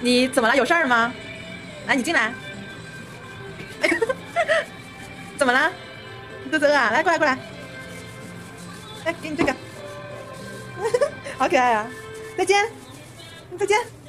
你怎么了？有事儿吗？来，你进来。怎么了？啧啧啊，来过来过来。来，给你这个，好可爱啊！再见，再见。